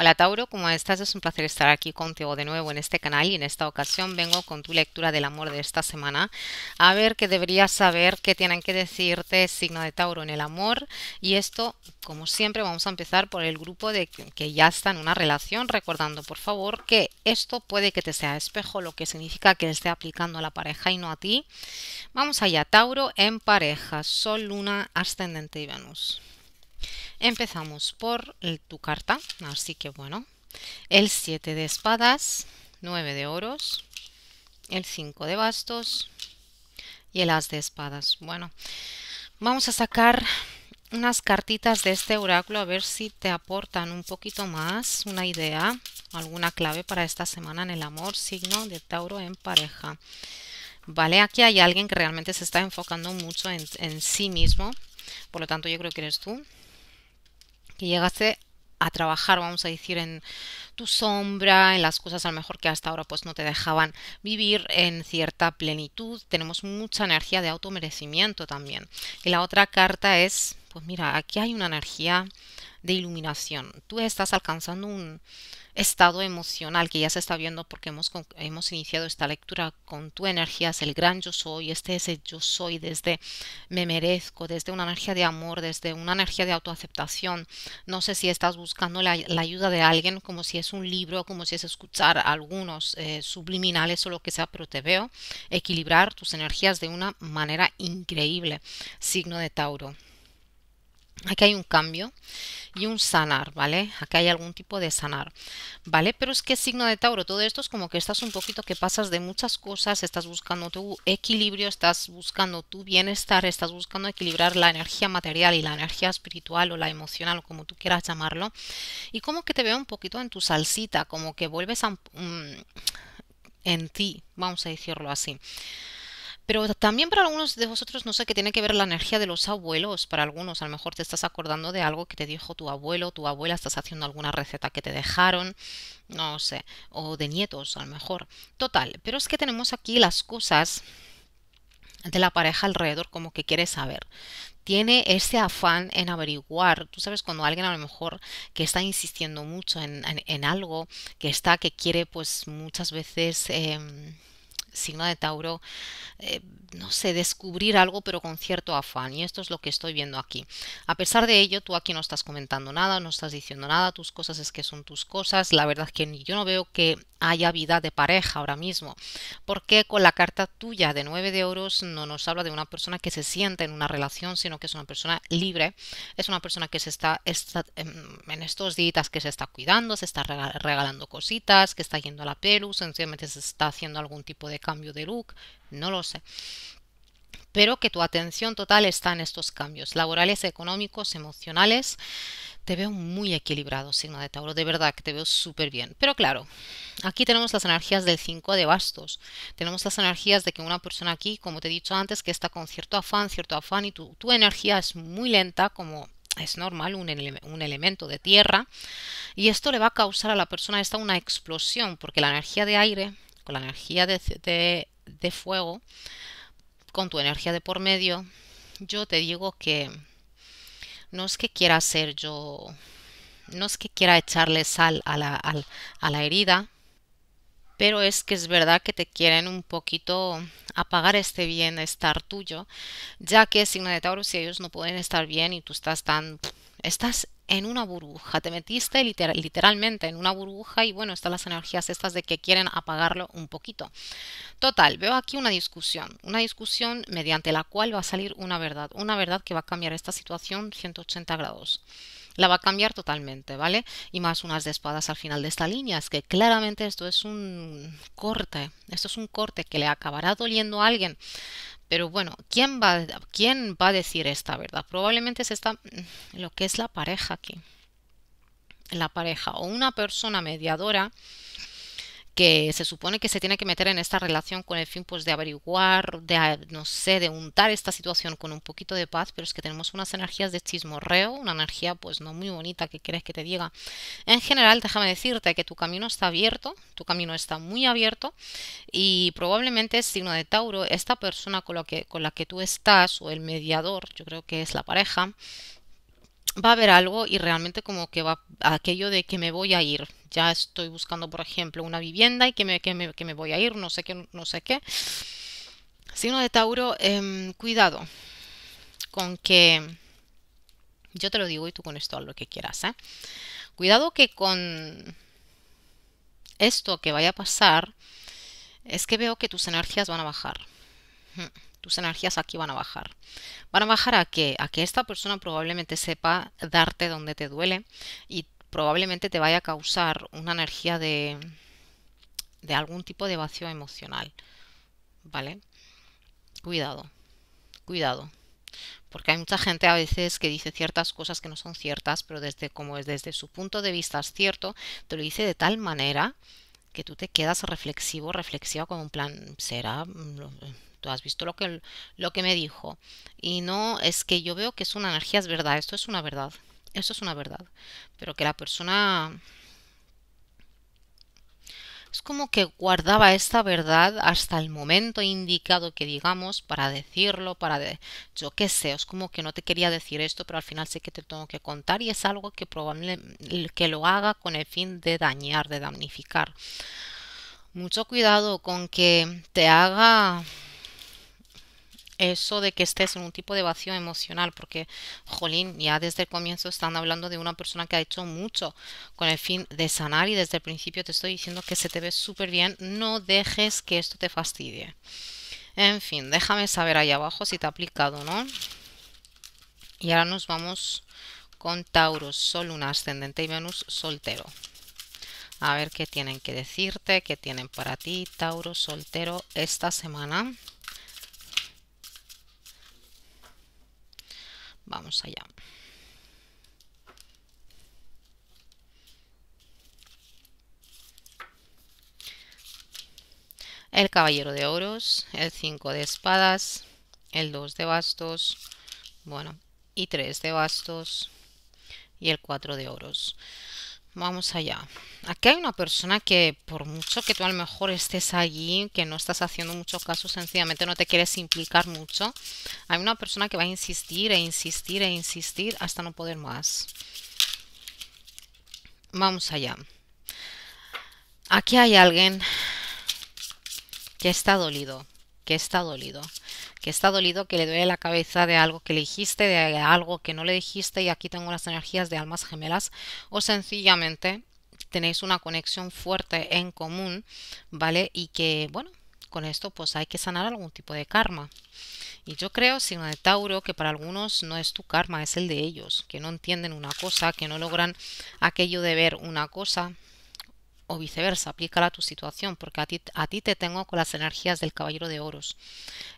Hola Tauro, ¿cómo estás? Es un placer estar aquí contigo de nuevo en este canal y en esta ocasión vengo con tu lectura del amor de esta semana a ver qué deberías saber, qué tienen que decirte signo de Tauro en el amor y esto, como siempre, vamos a empezar por el grupo de que ya está en una relación, recordando por favor que esto puede que te sea espejo, lo que significa que esté aplicando a la pareja y no a ti. Vamos allá, Tauro en pareja, Sol, Luna, Ascendente y Venus. Empezamos por tu carta, así que bueno, el 7 de espadas, 9 de oros, el 5 de bastos y el as de espadas. Bueno, vamos a sacar unas cartitas de este oráculo a ver si te aportan un poquito más, una idea, alguna clave para esta semana en el amor, signo de Tauro en pareja. Vale, aquí hay alguien que realmente se está enfocando mucho en, en sí mismo, por lo tanto yo creo que eres tú que llegaste a trabajar, vamos a decir, en tu sombra, en las cosas a lo mejor que hasta ahora pues no te dejaban vivir en cierta plenitud. Tenemos mucha energía de automerecimiento también. Y la otra carta es, pues mira, aquí hay una energía de iluminación. Tú estás alcanzando un, estado emocional que ya se está viendo porque hemos, iniciado esta lectura con tu energía, es el gran yo soy, este es el yo soy desde me merezco, desde una energía de amor, desde una energía de autoaceptación. No sé si estás buscando la, ayuda de alguien como si es un libro, como si es escuchar algunos eh, subliminales o lo que sea, pero te veo equilibrar tus energías de una manera increíble. Signo de Tauro. Aquí hay un cambio y un sanar, ¿vale? Aquí hay algún tipo de sanar, ¿vale? Pero es que signo de Tauro, todo esto es como que estás un poquito que pasas de muchas cosas, estás buscando tu equilibrio, estás buscando tu bienestar, estás buscando equilibrar la energía material y la energía espiritual o la emocional o como tú quieras llamarlo. Y como que te veo un poquito en tu salsita, como que vuelves a, mm, en ti, vamos a decirlo así. Pero también para algunos de vosotros no sé qué tiene que ver la energía de los abuelos. Para algunos a lo mejor te estás acordando de algo que te dijo tu abuelo, tu abuela, estás haciendo alguna receta que te dejaron, no sé, o de nietos a lo mejor. Total, pero es que tenemos aquí las cosas de la pareja alrededor como que quiere saber. Tiene ese afán en averiguar. Tú sabes cuando alguien a lo mejor que está insistiendo mucho en, en, algo, que está, que quiere pues muchas veces... Em, signo de Tauro, eh, no sé, descubrir algo pero con cierto afán. Y esto es lo que estoy viendo aquí. A pesar de ello, tú aquí no estás comentando nada, no estás diciendo nada, tus cosas es que son tus cosas. La verdad es que yo no veo que haya vida de pareja ahora mismo. Porque con la carta tuya de 9 de euros no nos habla de una persona que se siente en una relación, sino que es una persona libre, es una persona que se está, em, en estos días que se está cuidando, se está regalando cositas, que está yendo a la pelu, sencillamente se está haciendo algún tipo de cambio de look, no lo sé pero que tu atención total está en estos cambios laborales, económicos, emocionales. Te veo muy equilibrado, signo de Tauro, de verdad que te veo súper bien. Pero claro, aquí tenemos las energías del 5 de bastos. Tenemos las energías de que una persona aquí, como te he dicho antes, que está con cierto afán, cierto afán, y tu, tu energía es muy lenta, como es normal, un, un, elemento de tierra, y esto le va a causar a la persona esta una explosión, porque la energía de aire, con la energía de, de, de fuego, con tu energía de por medio, yo te digo que no es que quiera ser yo, no es que quiera echarle sal a la, a la herida, pero es que es verdad que te quieren un poquito apagar este bienestar tuyo, ya que signo de Tauro, si ellos no pueden estar bien y tú estás tan, estás en una burbuja, te metiste literalmente en una burbuja y bueno, están las energías estas de que quieren apagarlo un poquito. Total, veo aquí una discusión, una discusión mediante la cual va a salir una verdad, una verdad que va a cambiar esta situación 180 grados la va a cambiar totalmente, ¿vale? Y más unas de espadas al final de esta línea. Es que claramente esto es un corte, esto es un corte que le acabará doliendo a alguien. Pero bueno, ¿quién va, quién va a decir esta verdad? Probablemente es esta, lo que es la pareja aquí. La pareja o una persona mediadora que se supone que se tiene que meter en esta relación con el fin pues de averiguar, de no sé, de untar esta situación con un poquito de paz, pero es que tenemos unas energías de chismorreo, una energía pues no muy bonita que quieres que te diga. En general, déjame decirte que tu camino está abierto, tu camino está muy abierto y probablemente signo de Tauro, esta persona con la que con la que tú estás o el mediador, yo creo que es la pareja, va a haber algo y realmente como que va aquello de que me voy a ir. Ya estoy buscando, por ejemplo, una vivienda y que me, que me, que me voy a ir, no sé qué, no sé qué. Signo de Tauro, em, cuidado con que... Yo te lo digo y tú con esto haz lo que quieras, ¿eh? Cuidado que con esto que vaya a pasar es que veo que tus energías van a bajar. Tus energías aquí van a bajar. Van a bajar a que a que esta persona probablemente sepa darte donde te duele y probablemente te vaya a causar una energía de de algún tipo de vacío emocional. ¿Vale? Cuidado. Cuidado porque hay mucha gente a veces que dice ciertas cosas que no son ciertas, pero desde como es desde su punto de vista es cierto, te lo dice de tal manera que tú te quedas reflexivo, reflexiva como un plan, será tú has visto lo que lo que me dijo y no es que yo veo que es una energía, es verdad, esto es una verdad. Esto es una verdad, pero que la persona es como que guardaba esta verdad hasta el momento indicado que digamos para decirlo, para de, yo qué sé, es como que no te quería decir esto, pero al final sé que te tengo que contar y es algo que probablemente que lo haga con el fin de dañar, de damnificar. Mucho cuidado con que te haga eso de que estés en un tipo de vacío emocional, porque, jolín, ya desde el comienzo están hablando de una persona que ha hecho mucho con el fin de sanar y desde el principio te estoy diciendo que se te ve súper bien, no dejes que esto te fastidie. En fin, déjame saber ahí abajo si te ha aplicado, ¿no? Y ahora nos vamos con Taurus, Sol, un ascendente y Venus soltero. A ver qué tienen que decirte, qué tienen para ti, Tauro soltero, esta semana. Vamos allá. El caballero de oros, el 5 de espadas, el 2 de bastos, bueno, y 3 de bastos y el 4 de oros. Vamos allá. Aquí hay una persona que por mucho que tú a lo mejor estés allí, que no estás haciendo mucho caso, sencillamente no te quieres implicar mucho, hay una persona que va a insistir e insistir e insistir hasta no poder más. Vamos allá. Aquí hay alguien que está dolido, que está dolido que está dolido, que le duele la cabeza de algo que le dijiste, de algo que no le dijiste y aquí tengo las energías de almas gemelas o sencillamente tenéis una conexión fuerte en común, ¿vale? Y que, bueno, con esto pues hay que sanar algún tipo de karma. Y yo creo, signo de Tauro, que para algunos no es tu karma, es el de ellos, que no entienden una cosa, que no logran aquello de ver una cosa, o viceversa, aplícala a tu situación, porque a ti, a ti te tengo con las energías del caballero de oros.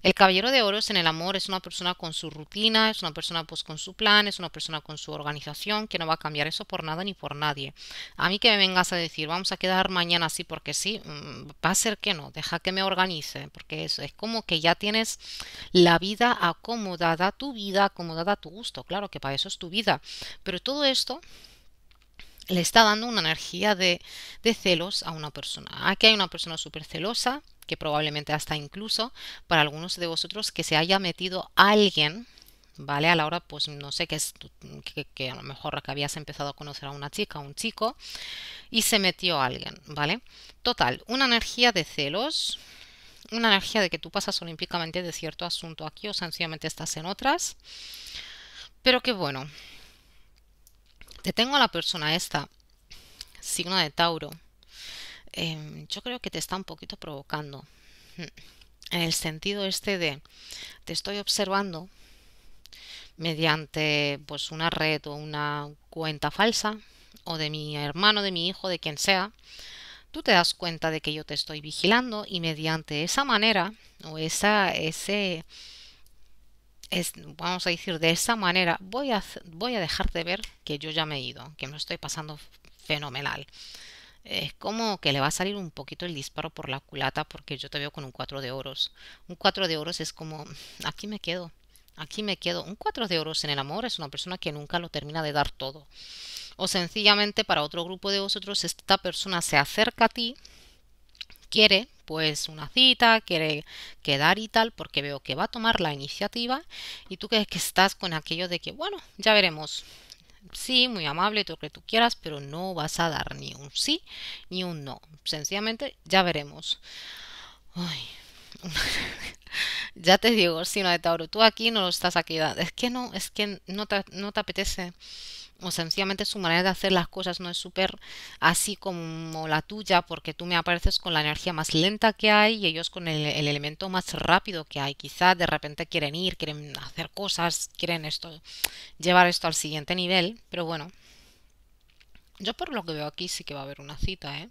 El caballero de oros en el amor es una persona con su rutina, es una persona pues con su plan, es una persona con su organización, que no va a cambiar eso por nada ni por nadie. A mí que me vengas a decir, vamos a quedar mañana así porque sí, mm, va a ser que no, deja que me organice, porque eso es como que ya tienes la vida acomodada, tu vida acomodada a tu gusto, claro que para eso es tu vida, pero todo esto le está dando una energía de, celos a una persona. Aquí hay una persona súper celosa, que probablemente hasta incluso para algunos de vosotros que se haya metido alguien, ¿vale? A la hora, pues no sé, que, es, que, a lo mejor que habías empezado a conocer a una chica, a un chico, y se metió alguien, ¿vale? Total, una energía de celos, una energía de que tú pasas olímpicamente de cierto asunto aquí o sencillamente estás en otras, pero que bueno, te tengo a la persona esta, signo de Tauro. Em, yo creo que te está un poquito provocando. Mm, en el sentido este de te estoy observando mediante pues una red o una cuenta falsa o de mi hermano, de mi hijo, de quien sea, tú te das cuenta de que yo te estoy vigilando y mediante esa manera o esa ese vamos a decir de esa manera, voy a, voy a dejar de ver que yo ya me he ido, que me estoy pasando fenomenal. Es como que le va a salir un poquito el disparo por la culata porque yo te veo con un 4 de oros. Un 4 de oros es como, aquí me quedo, aquí me quedo. Un 4 de oros en el amor es una persona que nunca lo termina de dar todo. O sencillamente para otro grupo de vosotros esta persona se acerca a ti, quiere pues una cita, quiere quedar y tal, porque veo que va a tomar la iniciativa y tú que, que estás con aquello de que, bueno, ya veremos, sí, muy amable, todo lo que tú quieras, pero no vas a dar ni un sí ni un no. Sencillamente ya veremos. Ay. ya te digo, si no de Tauro, tú aquí no lo estás aquí. Es que no, es que no te, no te apetece o sencillamente su manera de hacer las cosas no es súper así como la tuya, porque tú me apareces con la energía más lenta que hay y ellos con el, elemento más rápido que hay. Quizá de repente quieren ir, quieren hacer cosas, quieren esto, llevar esto al siguiente nivel, pero bueno. Yo por lo que veo aquí sí que va a haber una cita, ¿eh?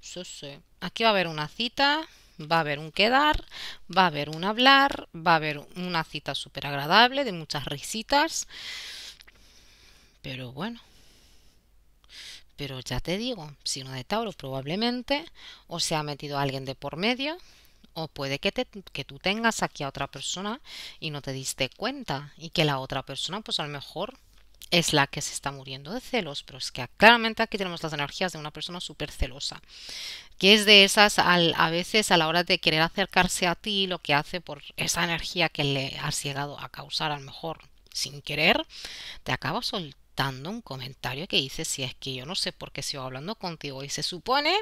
Sí, sí. Aquí va a haber una cita, va a haber un quedar, va a haber un hablar, va a haber una cita súper agradable de muchas risitas. Pero bueno. Pero ya te digo, si no de Tauro probablemente o se ha metido alguien de por medio o puede que, te, que tú tengas aquí a otra persona y no te diste cuenta y que la otra persona pues a lo mejor es la que se está muriendo de celos, pero es que claramente aquí tenemos las energías de una persona súper celosa, que es de esas a veces a la hora de querer acercarse a ti, lo que hace por esa energía que le has llegado a causar a lo mejor sin querer, te acaba soltando dando un comentario que dice si es que yo no sé por qué sigo hablando contigo y se supone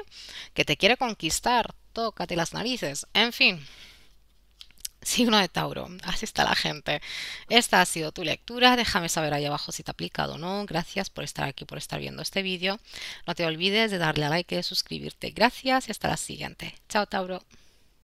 que te quiere conquistar, tócate las narices, en fin. Signo de Tauro, así está la gente. Esta ha sido tu lectura, déjame saber ahí abajo si te ha aplicado o no. Gracias por estar aquí, por estar viendo este vídeo. No te olvides de darle a like y de suscribirte. Gracias y hasta la siguiente. Chao Tauro.